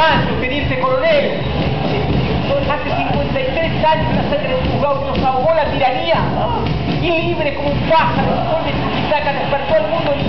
25 de mayo, teniente coronel. Hace 53 años la sangre de sus gauchos ahogó la tiranía. Y libre como un pájaro,